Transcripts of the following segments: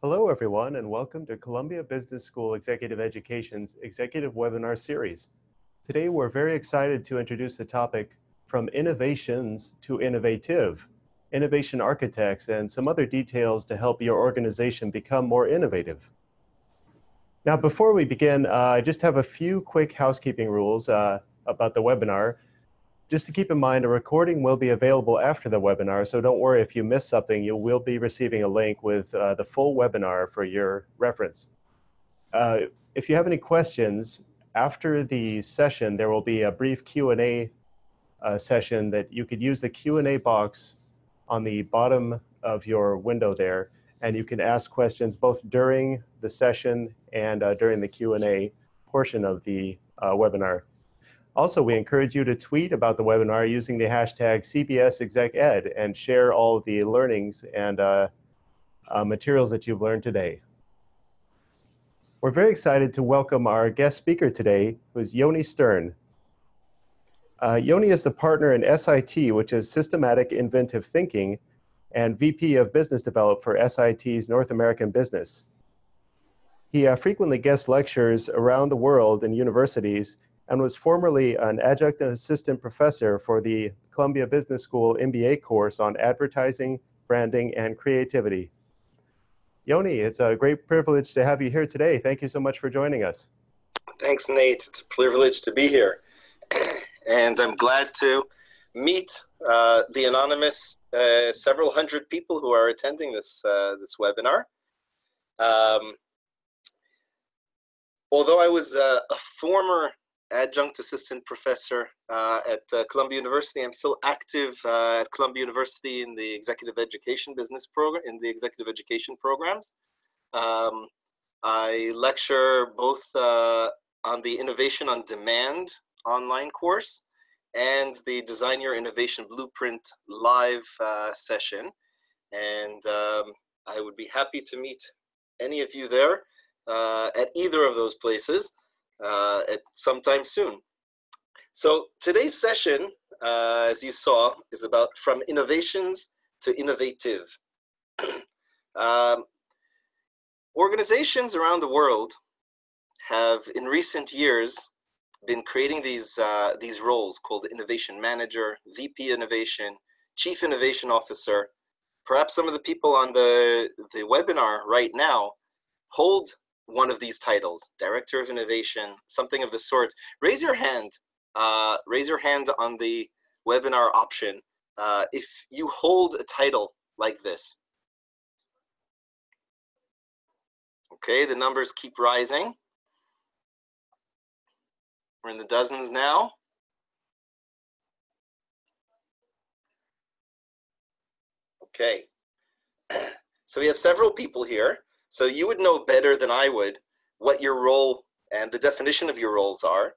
Hello, everyone, and welcome to Columbia Business School Executive Education's Executive Webinar Series. Today, we're very excited to introduce the topic From Innovations to Innovative, Innovation Architects, and some other details to help your organization become more innovative. Now, before we begin, uh, I just have a few quick housekeeping rules uh, about the webinar. Just to keep in mind, a recording will be available after the webinar, so don't worry if you miss something, you will be receiving a link with uh, the full webinar for your reference. Uh, if you have any questions, after the session, there will be a brief Q&A uh, session that you could use the Q&A box on the bottom of your window there, and you can ask questions both during the session and uh, during the Q&A portion of the uh, webinar. Also, we encourage you to tweet about the webinar using the hashtag CBSExecEd and share all the learnings and uh, uh, materials that you've learned today. We're very excited to welcome our guest speaker today, who's Yoni Stern. Uh, Yoni is the partner in SIT, which is Systematic Inventive Thinking, and VP of Business Development for SIT's North American business. He uh, frequently guest lectures around the world in universities and was formerly an adjunct and assistant professor for the Columbia Business School MBA course on advertising, branding, and creativity. Yoni, it's a great privilege to have you here today. Thank you so much for joining us. Thanks, Nate. It's a privilege to be here. and I'm glad to meet uh, the anonymous uh, several hundred people who are attending this, uh, this webinar. Um, although I was a former adjunct assistant professor uh, at uh, Columbia University. I'm still active uh, at Columbia University in the executive education business program, in the executive education programs. Um, I lecture both uh, on the Innovation on Demand online course and the Design Your Innovation Blueprint live uh, session. And um, I would be happy to meet any of you there uh, at either of those places uh, at sometime soon. So today's session, uh, as you saw, is about from innovations to innovative. um, organizations around the world have, in recent years, been creating these uh, these roles called innovation manager, VP innovation, chief innovation officer. Perhaps some of the people on the the webinar right now hold one of these titles, Director of Innovation, something of the sort, raise your hand. Uh, raise your hand on the webinar option uh, if you hold a title like this. Okay, the numbers keep rising. We're in the dozens now. Okay, so we have several people here. So you would know better than I would what your role and the definition of your roles are.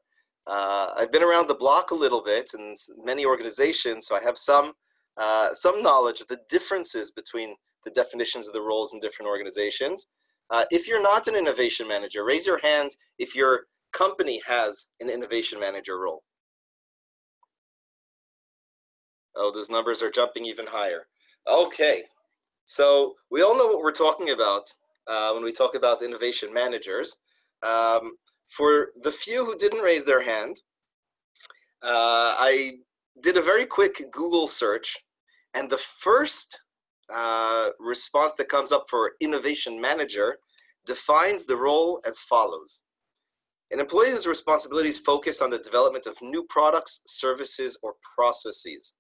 Uh, I've been around the block a little bit in many organizations, so I have some uh, some knowledge of the differences between the definitions of the roles in different organizations. Uh, if you're not an innovation manager, raise your hand if your company has an innovation manager role. Oh, those numbers are jumping even higher. Okay, so we all know what we're talking about uh, when we talk about innovation managers. Um, for the few who didn't raise their hand, uh, I did a very quick Google search, and the first uh, response that comes up for innovation manager defines the role as follows. An employee whose responsibilities focus on the development of new products, services, or processes.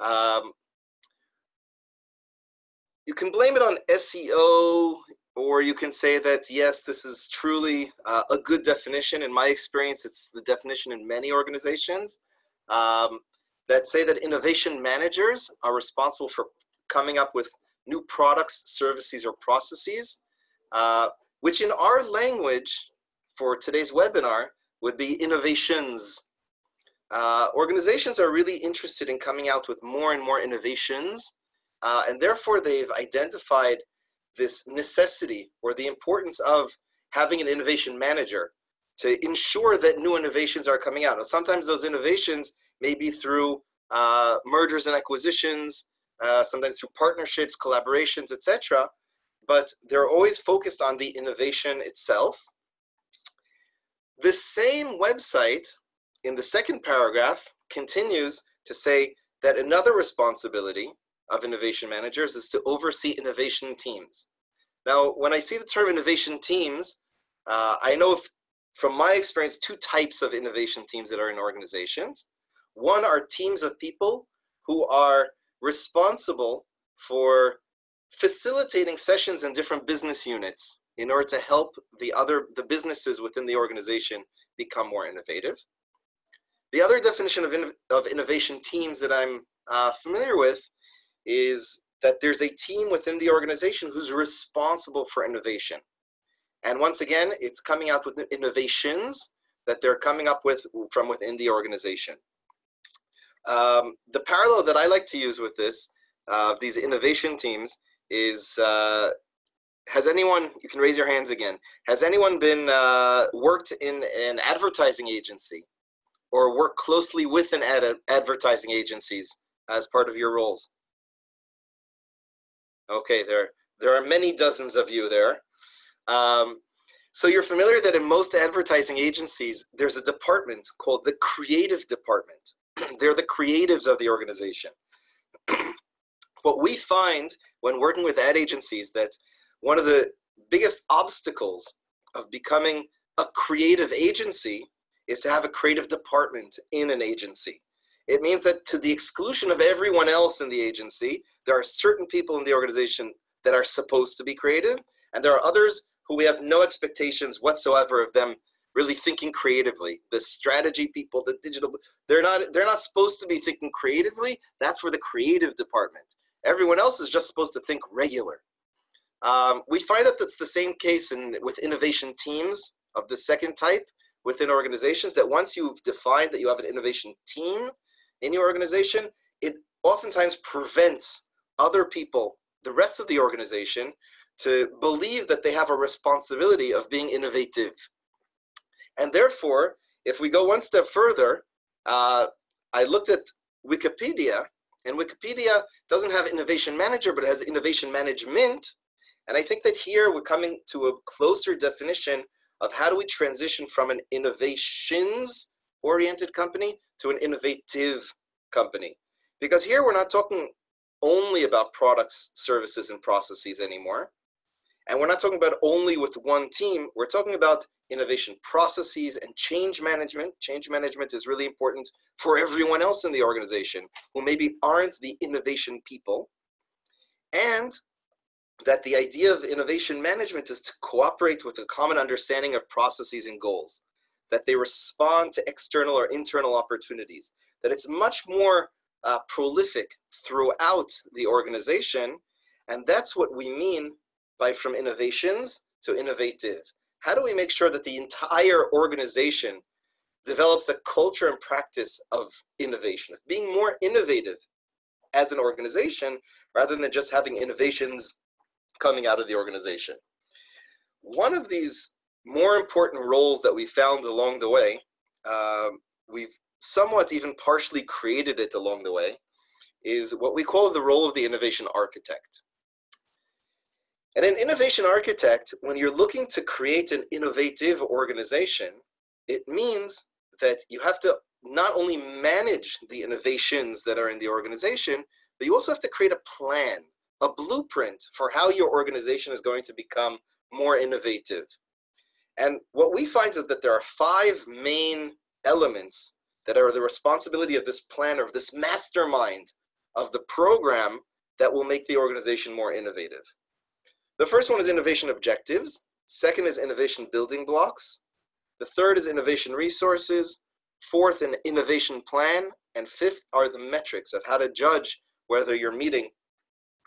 Um, you can blame it on SEO, or you can say that, yes, this is truly uh, a good definition. In my experience, it's the definition in many organizations um, that say that innovation managers are responsible for coming up with new products, services, or processes, uh, which in our language for today's webinar would be innovations. Uh, organizations are really interested in coming out with more and more innovations uh, and therefore, they've identified this necessity or the importance of having an innovation manager to ensure that new innovations are coming out. Now, sometimes those innovations may be through uh, mergers and acquisitions, uh, sometimes through partnerships, collaborations, etc. but they're always focused on the innovation itself. The same website in the second paragraph continues to say that another responsibility of innovation managers is to oversee innovation teams. Now, when I see the term innovation teams, uh, I know if, from my experience two types of innovation teams that are in organizations. One are teams of people who are responsible for facilitating sessions in different business units in order to help the other the businesses within the organization become more innovative. The other definition of, in, of innovation teams that I'm uh, familiar with is that there's a team within the organization who's responsible for innovation. And once again, it's coming out with innovations that they're coming up with from within the organization. Um, the parallel that I like to use with this, uh, these innovation teams, is uh, has anyone, you can raise your hands again, has anyone been uh, worked in an advertising agency or worked closely with an ad advertising agencies as part of your roles? Okay, there, there are many dozens of you there. Um, so you're familiar that in most advertising agencies, there's a department called the creative department. They're the creatives of the organization. what we find when working with ad agencies that one of the biggest obstacles of becoming a creative agency is to have a creative department in an agency. It means that to the exclusion of everyone else in the agency, there are certain people in the organization that are supposed to be creative, and there are others who we have no expectations whatsoever of them really thinking creatively. The strategy people, the digital, they're not they're not supposed to be thinking creatively. That's for the creative department. Everyone else is just supposed to think regular. Um, we find that that's the same case in with innovation teams of the second type within organizations. That once you've defined that you have an innovation team in your organization, it oftentimes prevents other people, the rest of the organization, to believe that they have a responsibility of being innovative. And therefore, if we go one step further, uh, I looked at Wikipedia, and Wikipedia doesn't have innovation manager, but it has innovation management. And I think that here we're coming to a closer definition of how do we transition from an innovations oriented company to an innovative company. Because here we're not talking only about products, services, and processes anymore. And we're not talking about only with one team, we're talking about innovation processes and change management. Change management is really important for everyone else in the organization who maybe aren't the innovation people. And that the idea of innovation management is to cooperate with a common understanding of processes and goals, that they respond to external or internal opportunities, that it's much more uh, prolific throughout the organization. And that's what we mean by from innovations to innovative. How do we make sure that the entire organization develops a culture and practice of innovation, of being more innovative as an organization rather than just having innovations coming out of the organization? One of these more important roles that we found along the way, uh, we've somewhat even partially created it along the way, is what we call the role of the innovation architect. And an innovation architect, when you're looking to create an innovative organization, it means that you have to not only manage the innovations that are in the organization, but you also have to create a plan, a blueprint for how your organization is going to become more innovative. And what we find is that there are five main elements that are the responsibility of this planner, of this mastermind of the program that will make the organization more innovative. The first one is innovation objectives. Second is innovation building blocks. The third is innovation resources. Fourth, an innovation plan. And fifth are the metrics of how to judge whether you're meeting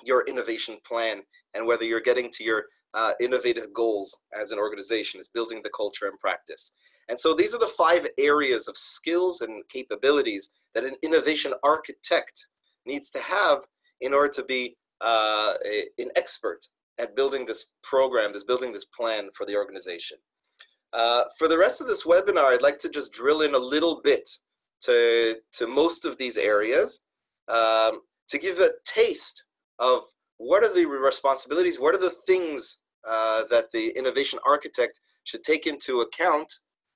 your innovation plan and whether you're getting to your uh, innovative goals as an organization is building the culture and practice. And so these are the five areas of skills and capabilities that an innovation architect needs to have in order to be uh, a, an expert at building this program, this building this plan for the organization. Uh, for the rest of this webinar, I'd like to just drill in a little bit to, to most of these areas um, to give a taste of what are the responsibilities? What are the things uh, that the innovation architect should take into account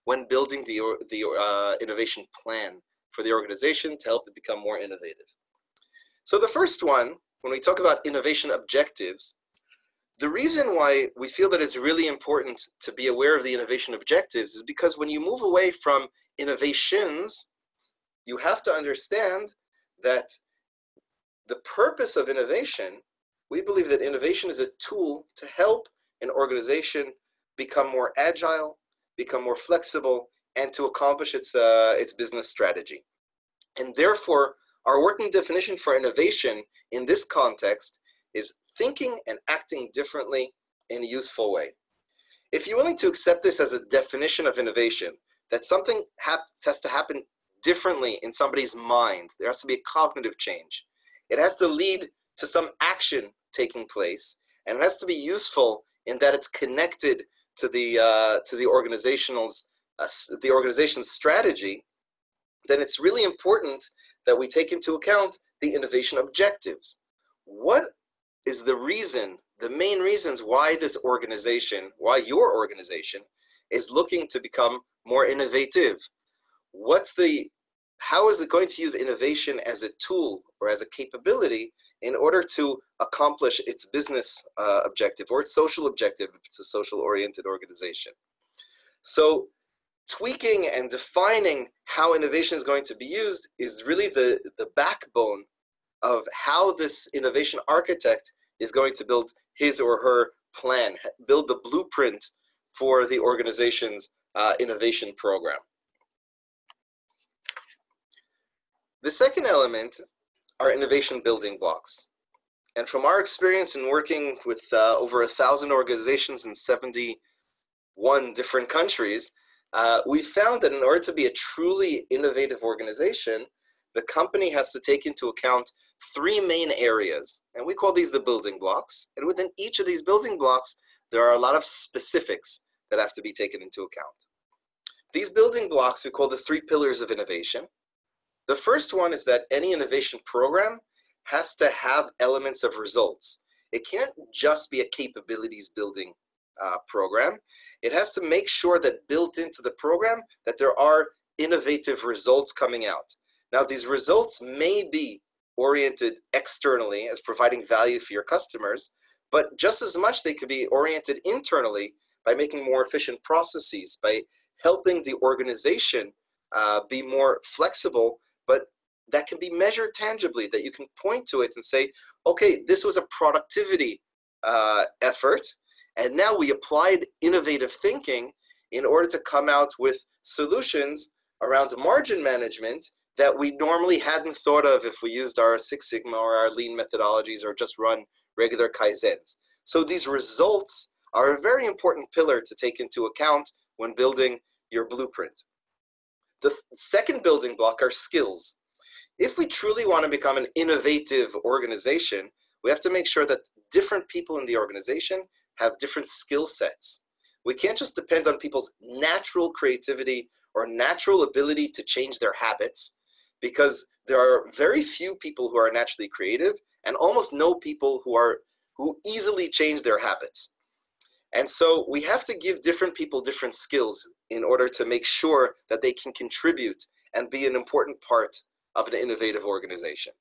when building the, the uh, innovation plan for the organization to help it become more innovative? So the first one, when we talk about innovation objectives, the reason why we feel that it's really important to be aware of the innovation objectives is because when you move away from innovations, you have to understand that the purpose of innovation, we believe that innovation is a tool to help an organization become more agile, become more flexible, and to accomplish its, uh, its business strategy. And therefore, our working definition for innovation in this context is thinking and acting differently in a useful way. If you're willing to accept this as a definition of innovation, that something has to happen differently in somebody's mind, there has to be a cognitive change. It has to lead to some action taking place, and it has to be useful in that it's connected to the uh, to the organizational's uh, the organization's strategy. Then it's really important that we take into account the innovation objectives. What is the reason, the main reasons why this organization, why your organization is looking to become more innovative. What's the, how is it going to use innovation as a tool or as a capability in order to accomplish its business uh, objective or its social objective if it's a social oriented organization? So tweaking and defining how innovation is going to be used is really the, the backbone of how this innovation architect is going to build his or her plan, build the blueprint for the organization's uh, innovation program. The second element are innovation building blocks. And from our experience in working with uh, over a thousand organizations in 71 different countries, uh, we found that in order to be a truly innovative organization, the company has to take into account three main areas, and we call these the building blocks. And within each of these building blocks, there are a lot of specifics that have to be taken into account. These building blocks we call the three pillars of innovation. The first one is that any innovation program has to have elements of results. It can't just be a capabilities building uh, program. It has to make sure that built into the program that there are innovative results coming out. Now, these results may be oriented externally as providing value for your customers, but just as much they could be oriented internally by making more efficient processes, by helping the organization uh, be more flexible, that can be measured tangibly, that you can point to it and say, okay, this was a productivity uh, effort, and now we applied innovative thinking in order to come out with solutions around margin management that we normally hadn't thought of if we used our Six Sigma or our lean methodologies or just run regular Kaizens. So these results are a very important pillar to take into account when building your blueprint. The second building block are skills. If we truly want to become an innovative organization, we have to make sure that different people in the organization have different skill sets. We can't just depend on people's natural creativity or natural ability to change their habits because there are very few people who are naturally creative and almost no people who are who easily change their habits. And so we have to give different people different skills in order to make sure that they can contribute and be an important part of an innovative organization.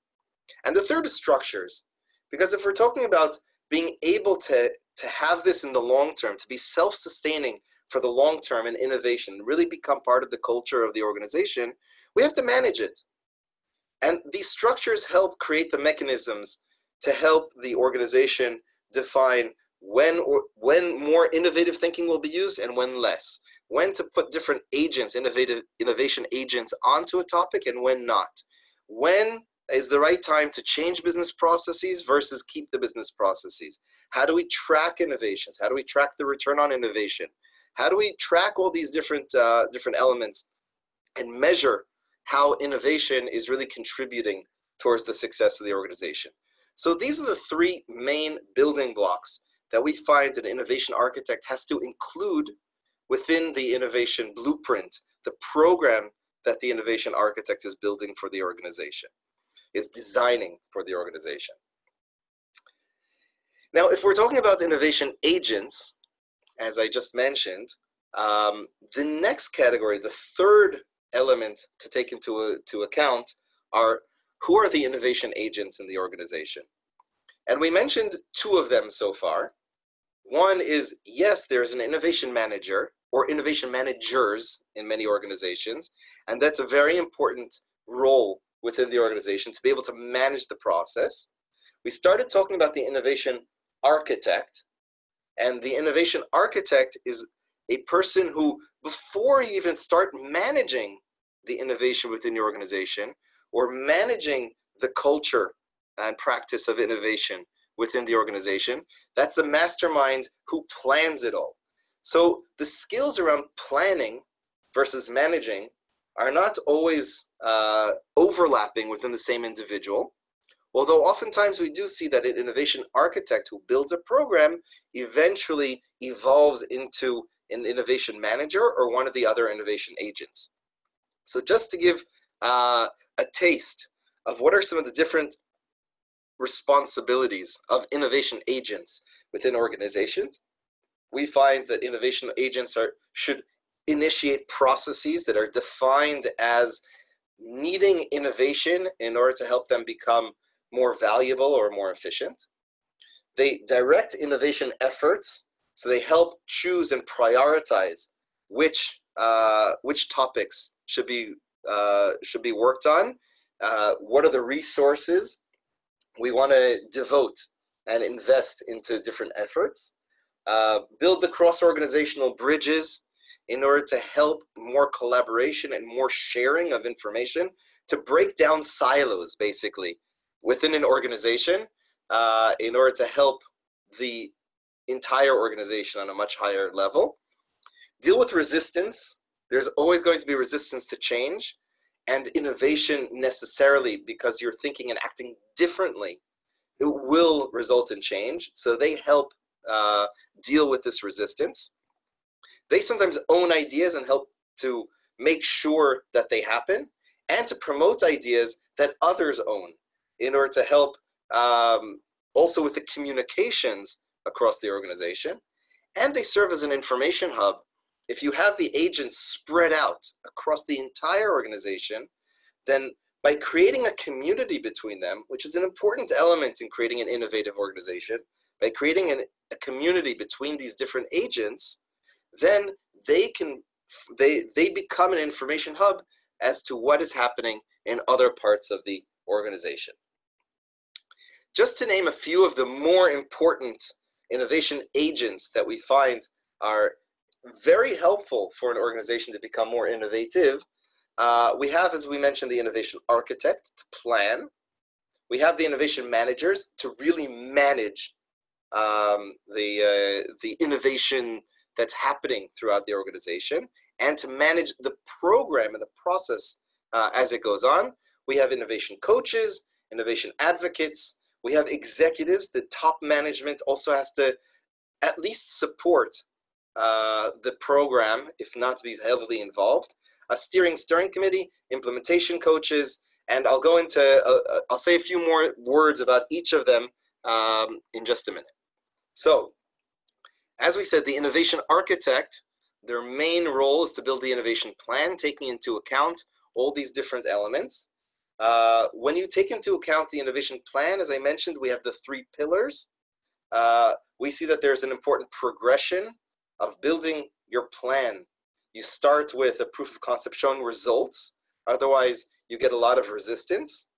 And the third is structures. Because if we're talking about being able to, to have this in the long term, to be self sustaining for the long term and innovation, really become part of the culture of the organization, we have to manage it. And these structures help create the mechanisms to help the organization define when or when more innovative thinking will be used and when less. When to put different agents innovative innovation agents onto a topic and when not. When is the right time to change business processes versus keep the business processes? How do we track innovations? How do we track the return on innovation? How do we track all these different uh, different elements and measure how innovation is really contributing towards the success of the organization. So these are the three main building blocks that we find an innovation architect has to include within the innovation blueprint, the program that the innovation architect is building for the organization, is designing for the organization. Now, if we're talking about innovation agents, as I just mentioned, um, the next category, the third element to take into a, to account are who are the innovation agents in the organization? And we mentioned two of them so far. One is yes, there's an innovation manager or innovation managers in many organizations, and that's a very important role within the organization to be able to manage the process. We started talking about the innovation architect, and the innovation architect is a person who, before you even start managing the innovation within your organization or managing the culture and practice of innovation within the organization, that's the mastermind who plans it all. So the skills around planning versus managing are not always uh, overlapping within the same individual. Although oftentimes we do see that an innovation architect who builds a program eventually evolves into an innovation manager or one of the other innovation agents. So just to give uh, a taste of what are some of the different responsibilities of innovation agents within organizations, we find that innovation agents are should initiate processes that are defined as needing innovation in order to help them become more valuable or more efficient. They direct innovation efforts, so they help choose and prioritize which uh, which topics should be uh, should be worked on. Uh, what are the resources we want to devote and invest into different efforts? Uh, build the cross-organizational bridges in order to help more collaboration and more sharing of information to break down silos basically within an organization uh, in order to help the entire organization on a much higher level. Deal with resistance. There's always going to be resistance to change and innovation necessarily because you're thinking and acting differently. It will result in change. So they help uh, deal with this resistance. They sometimes own ideas and help to make sure that they happen and to promote ideas that others own in order to help um, also with the communications across the organization. And they serve as an information hub. If you have the agents spread out across the entire organization, then by creating a community between them, which is an important element in creating an innovative organization, by creating an, a community between these different agents, then they can they they become an information hub as to what is happening in other parts of the organization. Just to name a few of the more important innovation agents that we find are very helpful for an organization to become more innovative, uh, we have, as we mentioned, the innovation architect to plan. We have the innovation managers to really manage um, the, uh, the innovation that's happening throughout the organization and to manage the program and the process uh, as it goes on. We have innovation coaches, innovation advocates, we have executives, the top management also has to at least support uh, the program, if not to be heavily involved. A steering steering committee, implementation coaches, and I'll go into, uh, uh, I'll say a few more words about each of them um, in just a minute. So, as we said, the innovation architect, their main role is to build the innovation plan, taking into account all these different elements. Uh, when you take into account the innovation plan, as I mentioned, we have the three pillars. Uh, we see that there's an important progression of building your plan. You start with a proof of concept showing results, otherwise you get a lot of resistance.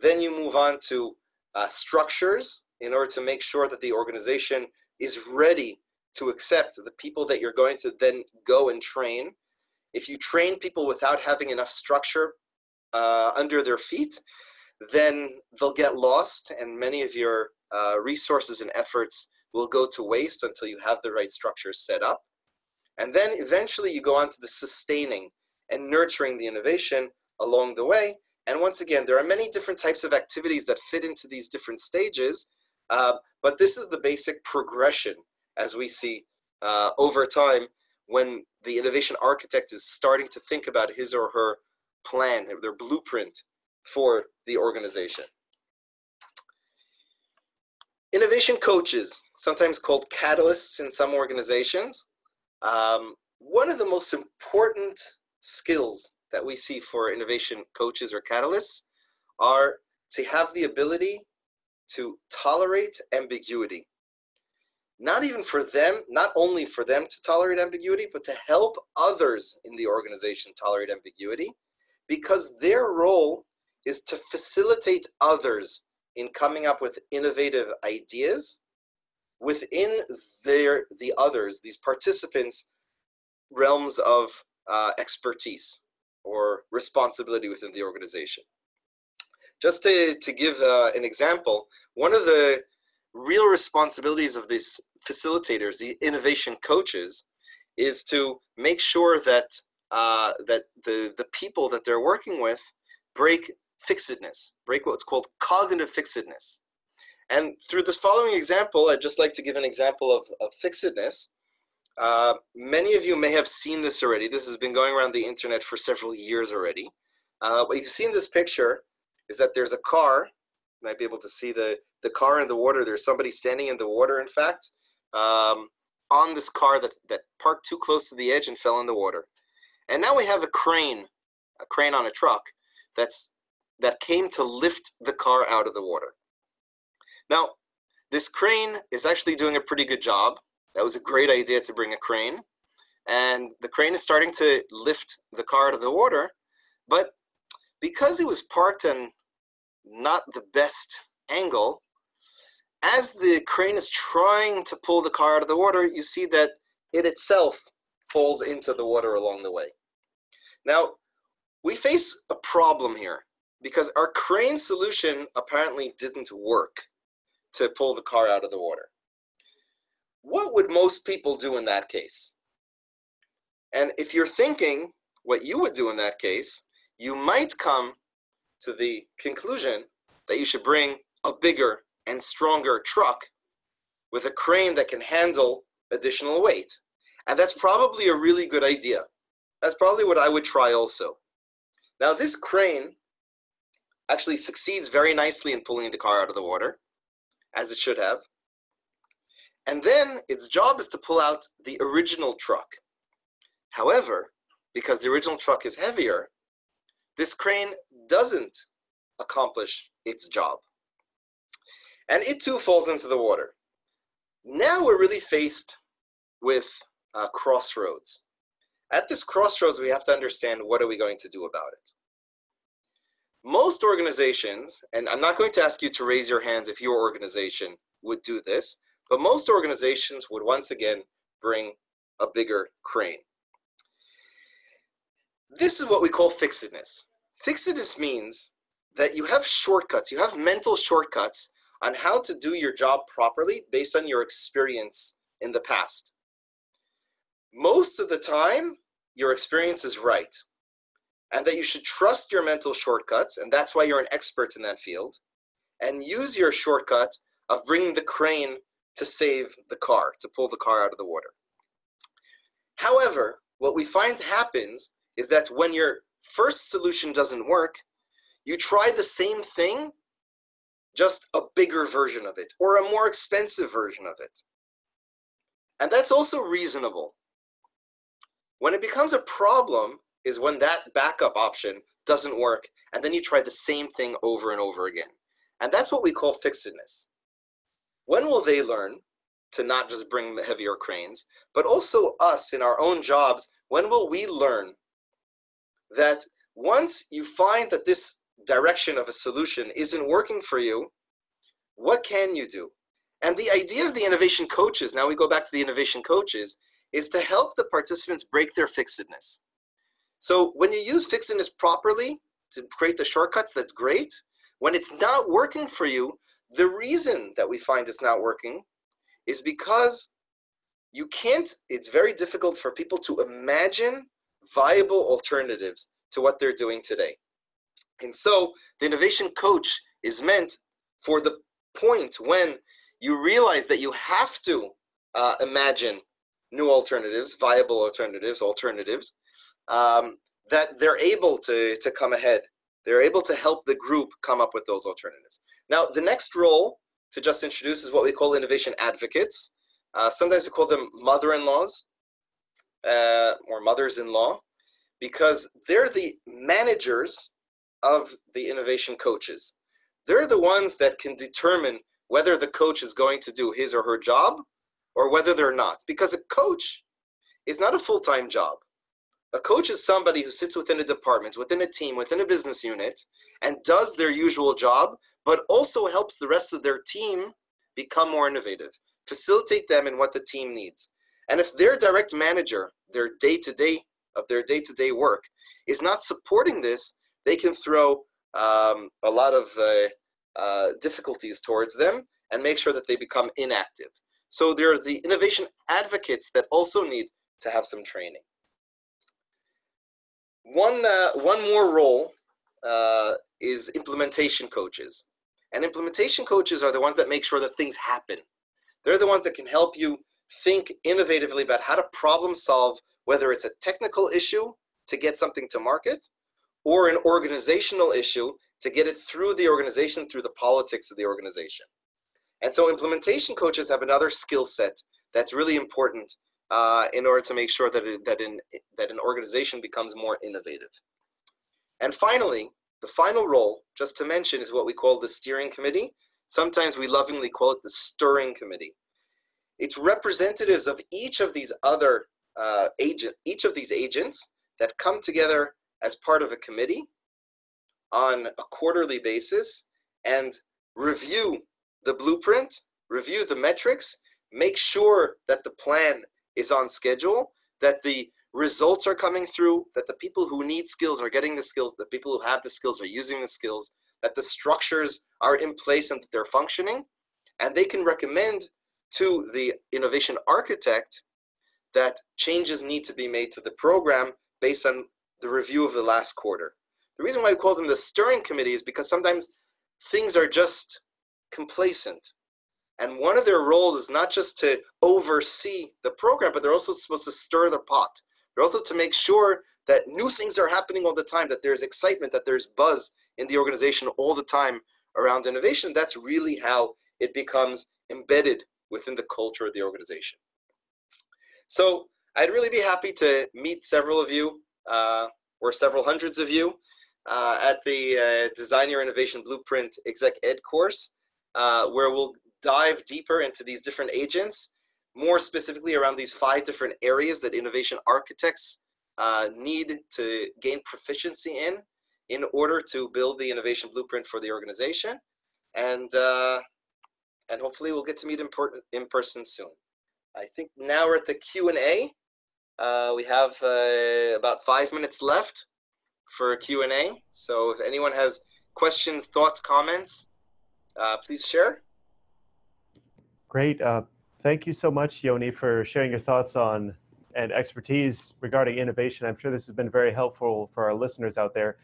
Then you move on to uh, structures in order to make sure that the organization is ready to accept the people that you're going to then go and train. If you train people without having enough structure, uh, under their feet, then they'll get lost and many of your uh, resources and efforts will go to waste until you have the right structures set up. And then eventually you go on to the sustaining and nurturing the innovation along the way. And once again, there are many different types of activities that fit into these different stages, uh, but this is the basic progression as we see uh, over time when the innovation architect is starting to think about his or her plan, their blueprint for the organization. Innovation coaches, sometimes called catalysts in some organizations, um, one of the most important skills that we see for innovation coaches or catalysts are to have the ability to tolerate ambiguity. Not even for them, not only for them to tolerate ambiguity, but to help others in the organization tolerate ambiguity, because their role is to facilitate others in coming up with innovative ideas within their the others, these participants' realms of uh, expertise or responsibility within the organization. Just to, to give uh, an example, one of the real responsibilities of these facilitators, the innovation coaches, is to make sure that uh, that the, the people that they're working with break fixedness, break what's called cognitive fixedness. And through this following example, I'd just like to give an example of, of fixedness. Uh, many of you may have seen this already. This has been going around the internet for several years already. Uh, what you see in this picture is that there's a car. You might be able to see the, the car in the water. There's somebody standing in the water, in fact, um, on this car that, that parked too close to the edge and fell in the water. And now we have a crane, a crane on a truck, that's that came to lift the car out of the water. Now, this crane is actually doing a pretty good job. That was a great idea to bring a crane. And the crane is starting to lift the car out of the water. But because it was parked in not the best angle, as the crane is trying to pull the car out of the water, you see that it itself falls into the water along the way. Now, we face a problem here because our crane solution apparently didn't work to pull the car out of the water. What would most people do in that case? And if you're thinking what you would do in that case, you might come to the conclusion that you should bring a bigger and stronger truck with a crane that can handle additional weight. And that's probably a really good idea. That's probably what I would try also. Now, this crane actually succeeds very nicely in pulling the car out of the water, as it should have. And then its job is to pull out the original truck. However, because the original truck is heavier, this crane doesn't accomplish its job. And it too falls into the water. Now we're really faced with a crossroads. At this crossroads, we have to understand what are we going to do about it. Most organizations, and I'm not going to ask you to raise your hand if your organization would do this, but most organizations would once again bring a bigger crane. This is what we call fixedness. Fixedness means that you have shortcuts, you have mental shortcuts on how to do your job properly based on your experience in the past. Most of the time, your experience is right and that you should trust your mental shortcuts, and that's why you're an expert in that field, and use your shortcut of bringing the crane to save the car, to pull the car out of the water. However, what we find happens is that when your first solution doesn't work, you try the same thing, just a bigger version of it, or a more expensive version of it. And that's also reasonable. When it becomes a problem, is when that backup option doesn't work, and then you try the same thing over and over again. And that's what we call fixedness. When will they learn to not just bring heavier cranes, but also us in our own jobs? When will we learn that once you find that this direction of a solution isn't working for you, what can you do? And the idea of the innovation coaches, now we go back to the innovation coaches, is to help the participants break their fixedness. So when you use fixedness properly to create the shortcuts, that's great. When it's not working for you, the reason that we find it's not working is because you can't, it's very difficult for people to imagine viable alternatives to what they're doing today. And so the innovation coach is meant for the point when you realize that you have to uh, imagine new alternatives, viable alternatives, alternatives, um, that they're able to, to come ahead. They're able to help the group come up with those alternatives. Now, the next role to just introduce is what we call innovation advocates. Uh, sometimes we call them mother-in-laws uh, or mothers-in-law because they're the managers of the innovation coaches. They're the ones that can determine whether the coach is going to do his or her job or whether they're not. Because a coach is not a full-time job. A coach is somebody who sits within a department, within a team, within a business unit, and does their usual job, but also helps the rest of their team become more innovative, facilitate them in what the team needs. And if their direct manager, their day to day of their day to day work, is not supporting this, they can throw um, a lot of uh, uh, difficulties towards them and make sure that they become inactive. So there are the innovation advocates that also need to have some training. One, uh, one more role uh, is implementation coaches. And implementation coaches are the ones that make sure that things happen. They're the ones that can help you think innovatively about how to problem solve, whether it's a technical issue to get something to market or an organizational issue to get it through the organization, through the politics of the organization. And so implementation coaches have another skill set that's really important uh, in order to make sure that, it, that, in, that an organization becomes more innovative. And finally, the final role, just to mention, is what we call the steering committee. Sometimes we lovingly call it the stirring committee. It's representatives of each of these other uh, agent, each of these agents that come together as part of a committee on a quarterly basis and review the blueprint, review the metrics, make sure that the plan is on schedule, that the results are coming through, that the people who need skills are getting the skills, the people who have the skills are using the skills, that the structures are in place and that they're functioning, and they can recommend to the innovation architect that changes need to be made to the program based on the review of the last quarter. The reason why we call them the stirring committee is because sometimes things are just complacent. And one of their roles is not just to oversee the program, but they're also supposed to stir the pot. They're also to make sure that new things are happening all the time, that there's excitement, that there's buzz in the organization all the time around innovation. That's really how it becomes embedded within the culture of the organization. So I'd really be happy to meet several of you, uh, or several hundreds of you, uh, at the uh, Design Your Innovation Blueprint Exec Ed course, uh, where we'll dive deeper into these different agents, more specifically around these five different areas that innovation architects uh, need to gain proficiency in in order to build the innovation blueprint for the organization. And, uh, and hopefully we'll get to meet in, in person soon. I think now we're at the Q&A. Uh, we have uh, about five minutes left for a Q&A. So if anyone has questions, thoughts, comments, uh, please share. Great. Uh, thank you so much, Yoni, for sharing your thoughts on and expertise regarding innovation. I'm sure this has been very helpful for our listeners out there.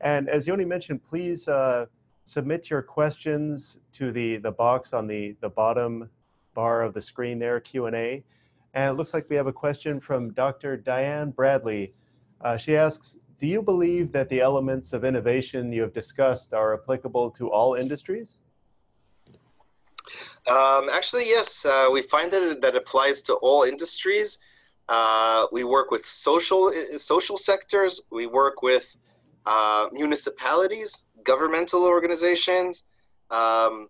And as Yoni mentioned, please uh, submit your questions to the, the box on the, the bottom bar of the screen there, Q&A. And it looks like we have a question from Dr. Diane Bradley. Uh, she asks, do you believe that the elements of innovation you have discussed are applicable to all industries? Um, actually, yes. Uh, we find that that applies to all industries. Uh, we work with social social sectors. We work with uh, municipalities, governmental organizations, um,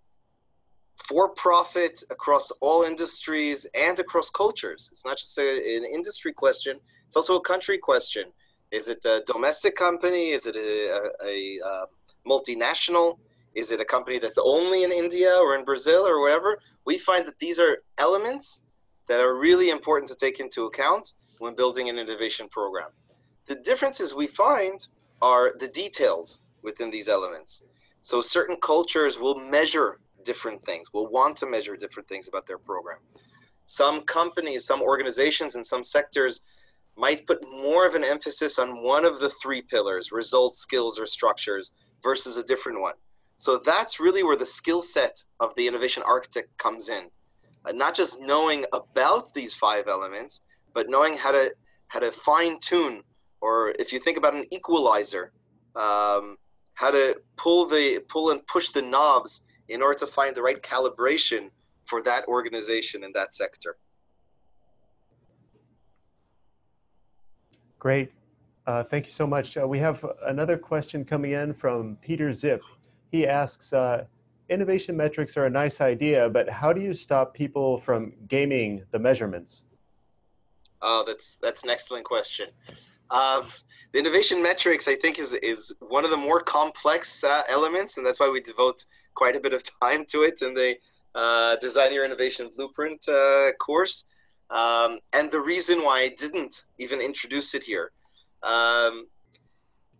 for profit across all industries and across cultures. It's not just a, an industry question; it's also a country question. Is it a domestic company? Is it a, a, a uh, multinational? Is it a company that's only in India or in Brazil or wherever? We find that these are elements that are really important to take into account when building an innovation program. The differences we find are the details within these elements. So certain cultures will measure different things, will want to measure different things about their program. Some companies, some organizations, and some sectors might put more of an emphasis on one of the three pillars results, skills, or structures versus a different one. So that's really where the skill set of the innovation architect comes in. Uh, not just knowing about these five elements, but knowing how to how to fine tune, or if you think about an equalizer, um, how to pull the pull and push the knobs in order to find the right calibration for that organization in that sector. Great. Uh, thank you so much. Uh, we have another question coming in from Peter Zip. He asks, uh, innovation metrics are a nice idea, but how do you stop people from gaming the measurements? Oh, that's that's an excellent question. Um, the innovation metrics, I think, is is one of the more complex uh, elements, and that's why we devote quite a bit of time to it in the uh, Design Your Innovation Blueprint uh, course. Um, and the reason why I didn't even introduce it here, um,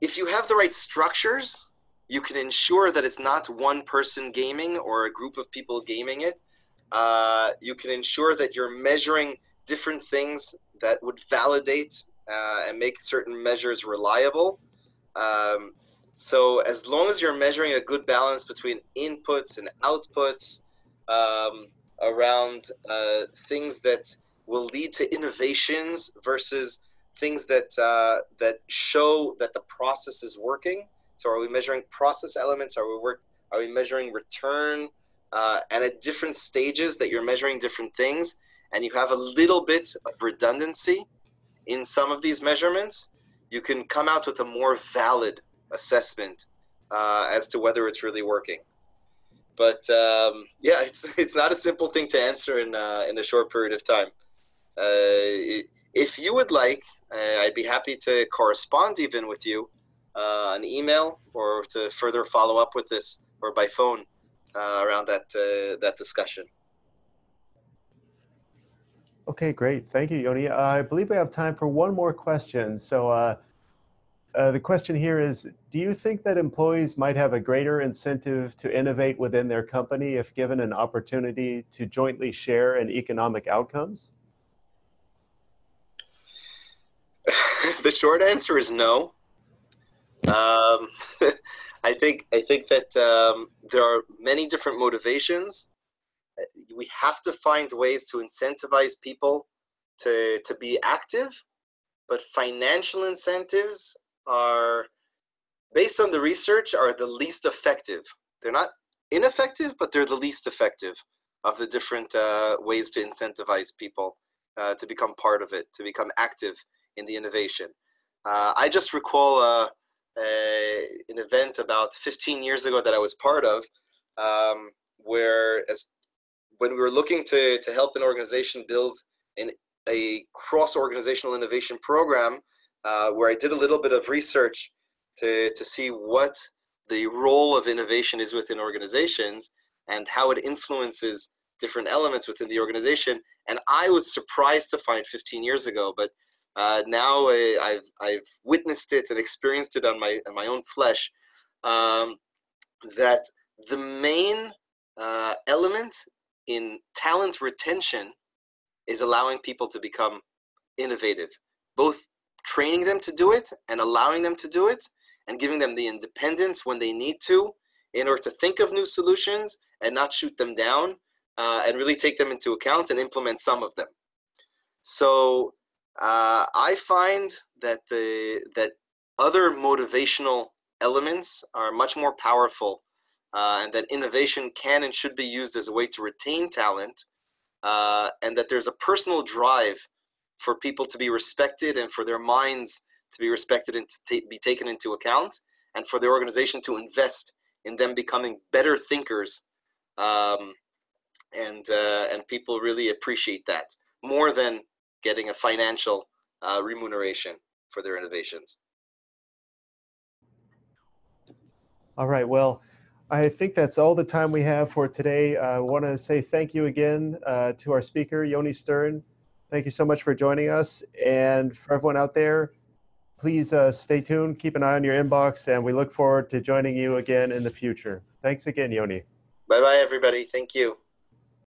if you have the right structures, you can ensure that it's not one person gaming or a group of people gaming it. Uh, you can ensure that you're measuring different things that would validate uh, and make certain measures reliable. Um, so as long as you're measuring a good balance between inputs and outputs um, around uh, things that will lead to innovations versus things that uh, that show that the process is working. So are we measuring process elements? Are we work? Are we measuring return? Uh, and at different stages that you're measuring different things, and you have a little bit of redundancy in some of these measurements, you can come out with a more valid assessment uh, as to whether it's really working. But um, yeah, it's it's not a simple thing to answer in uh, in a short period of time. Uh, if you would like, uh, I'd be happy to correspond even with you, uh, an email or to further follow up with this or by phone uh, around that that discussion. Okay, great. Thank you, Yoni. Uh, I believe we have time for one more question. So uh, uh, the question here is, do you think that employees might have a greater incentive to innovate within their company if given an opportunity to jointly share in economic outcomes? the short answer is no. Um, I think I think that um, there are many different motivations. We have to find ways to incentivize people to to be active but financial incentives are based on the research are the least effective. They're not ineffective but they're the least effective of the different uh, ways to incentivize people uh, to become part of it to become active in the innovation. Uh, i just recall an event about 15 years ago that i was part of um, where as when we were looking to, to help an organization build an, a cross organizational innovation program, uh, where I did a little bit of research to, to see what the role of innovation is within organizations and how it influences different elements within the organization. And I was surprised to find 15 years ago, but uh, now I, have I've witnessed it and experienced it on my on my own flesh. Um, that the main uh, element in talent retention is allowing people to become innovative, both training them to do it and allowing them to do it and giving them the independence when they need to in order to think of new solutions and not shoot them down uh, and really take them into account and implement some of them. So uh, I find that the that other motivational elements are much more powerful uh, and that innovation can and should be used as a way to retain talent, uh, and that there's a personal drive for people to be respected and for their minds to be respected and to be taken into account, and for the organization to invest in them becoming better thinkers. Um, and uh, and people really appreciate that more than getting a financial uh, remuneration for their innovations. All right. Well. I think that's all the time we have for today. I want to say thank you again uh, to our speaker, Yoni Stern. Thank you so much for joining us. And for everyone out there, please uh, stay tuned, keep an eye on your inbox, and we look forward to joining you again in the future. Thanks again, Yoni. Bye bye, everybody. Thank you.